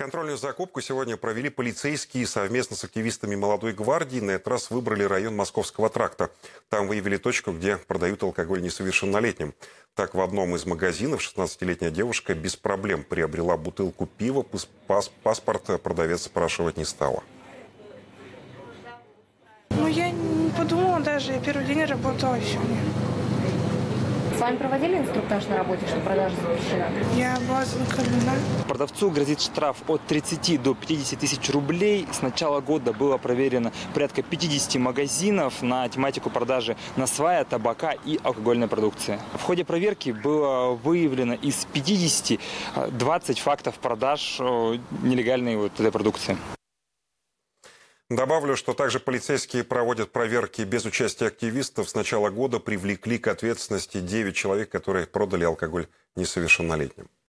Контрольную закупку сегодня провели полицейские совместно с активистами молодой гвардии. На этот раз выбрали район Московского тракта. Там выявили точку, где продают алкоголь несовершеннолетним. Так, в одном из магазинов 16-летняя девушка без проблем приобрела бутылку пива. Паспорт продавец спрашивать не стала. Ну, я не подумала даже. Я первый день работала сегодня. С вами проводили инструктаж на работе, что продажа запрещена? Я была знакомлена. Продавцу грозит штраф от 30 до 50 тысяч рублей. С начала года было проверено порядка 50 магазинов на тематику продажи насвая, табака и алкогольной продукции. В ходе проверки было выявлено из 50 20 фактов продаж э, нелегальной вот этой продукции. Добавлю, что также полицейские проводят проверки без участия активистов. С начала года привлекли к ответственности 9 человек, которые продали алкоголь несовершеннолетним.